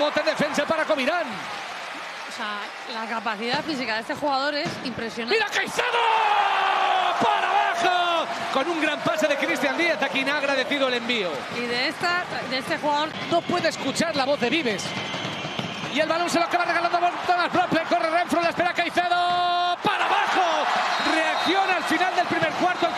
rebote defensa para Comirán. O sea, la capacidad física de este jugador es impresionante. ¡Mira Caicedo! ¡Para abajo! Con un gran pase de Cristian Díaz, a quien ha agradecido el envío. Y de, esta, de este jugador... No puede escuchar la voz de Vives. Y el balón se lo acaba regalando a Thomas Corre Renfro, la espera Caicedo. ¡Para abajo! Reacciona al final del primer cuarto